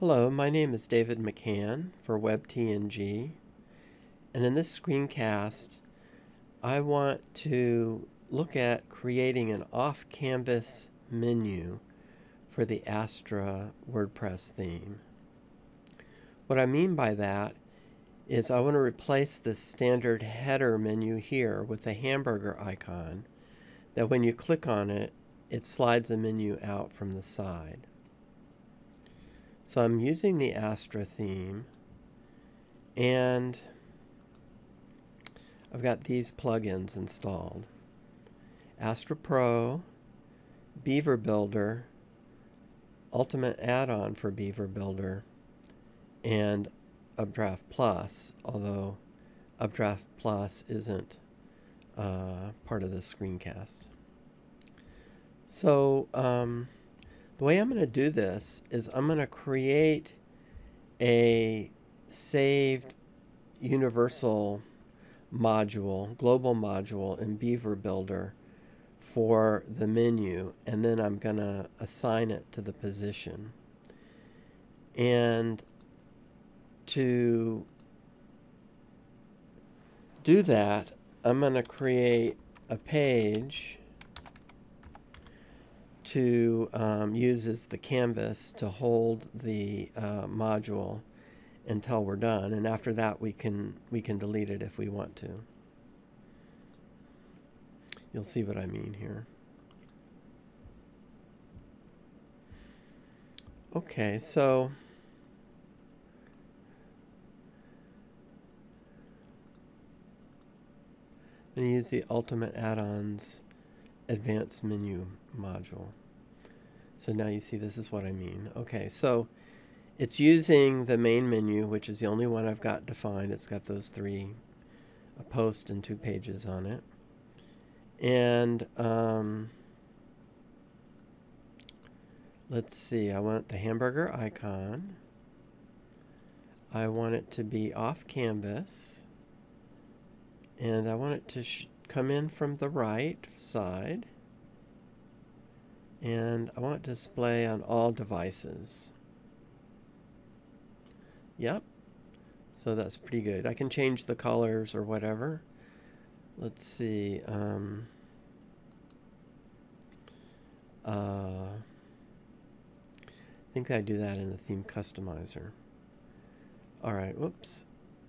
Hello, my name is David McCan for WebTNG, and in this screencast, I want to look at creating an off-canvas menu for the Astra WordPress theme. What I mean by that is I want to replace the standard header menu here with a hamburger icon that when you click on it, it slides a menu out from the side. So I'm using the Astra theme and I've got these plugins installed. Astra Pro, Beaver Builder, Ultimate add-on for Beaver Builder, and Updraft Plus, although Updraft Plus isn't uh, part of the screencast. So um, the way I'm going to do this is I'm going to create a saved universal module, global module in Beaver Builder for the menu, and then I'm going to assign it to the position. And to do that, I'm going to create a page to um, use as the canvas to hold the uh, module until we're done and after that we can we can delete it if we want to. You'll see what I mean here. Okay so to use the ultimate add-ons advanced menu module so now you see this is what I mean. Okay, so it's using the main menu, which is the only one I've got defined. It's got those three, a post and two pages on it. And um, let's see, I want the hamburger icon. I want it to be off canvas. And I want it to come in from the right side and I want display on all devices. Yep, so that's pretty good. I can change the colors or whatever. Let's see. Um, uh, I think I do that in the theme customizer. All right, whoops.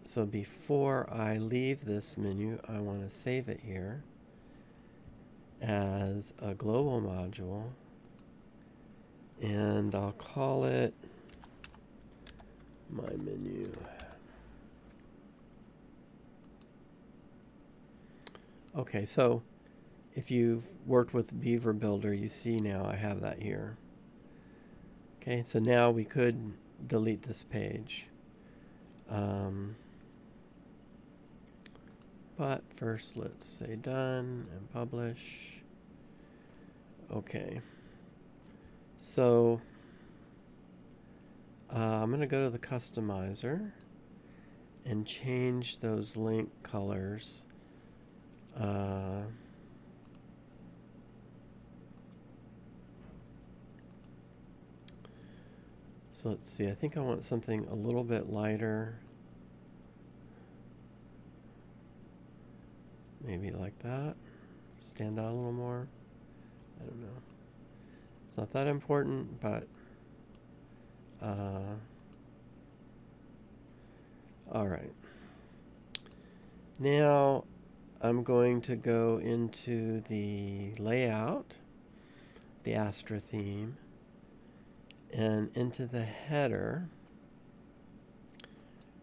So before I leave this menu, I want to save it here as a global module and I'll call it my menu. Okay, so if you've worked with Beaver Builder, you see now I have that here. Okay, so now we could delete this page. Um, but first let's say done and publish. Okay. So uh, I'm going to go to the customizer and change those link colors. Uh, so let's see, I think I want something a little bit lighter. Maybe like that. Stand out a little more. I don't know. It's not that important, but uh, all right. Now I'm going to go into the layout, the Astra theme, and into the header,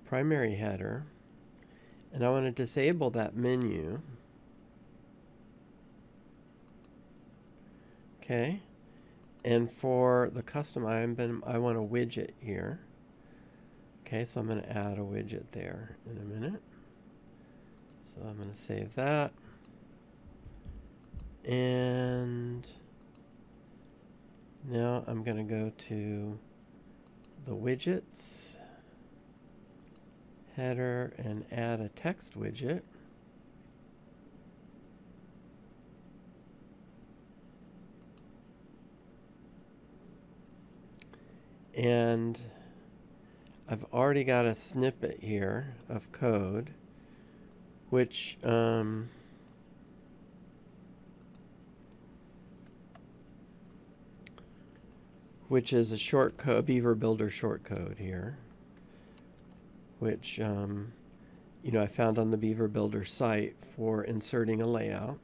primary header, and I want to disable that menu. Okay. And for the custom, been, I want a widget here. Okay, so I'm going to add a widget there in a minute. So I'm going to save that. And now I'm going to go to the widgets, header, and add a text widget. And I've already got a snippet here of code, which um, which is a short code, Beaver Builder shortcode here, which um, you know I found on the Beaver Builder site for inserting a layout.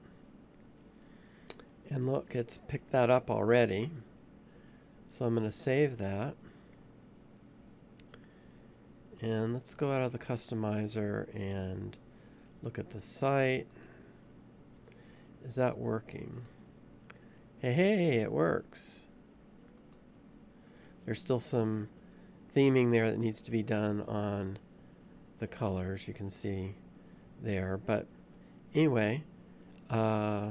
And look, it's picked that up already. So I'm going to save that. And let's go out of the customizer and look at the site. Is that working? Hey, hey, it works. There's still some theming there that needs to be done on the colors you can see there. But anyway, uh,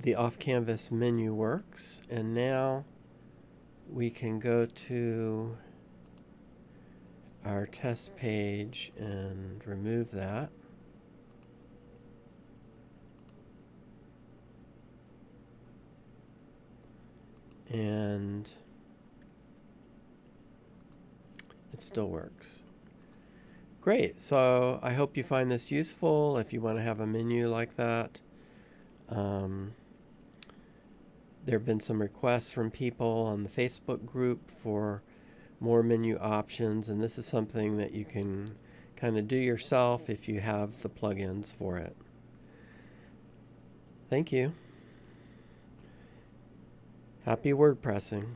the off-canvas menu works. And now we can go to our test page and remove that. And it still works. Great, so I hope you find this useful if you want to have a menu like that. Um, there have been some requests from people on the Facebook group for more menu options, and this is something that you can kind of do yourself if you have the plugins for it. Thank you. Happy WordPressing.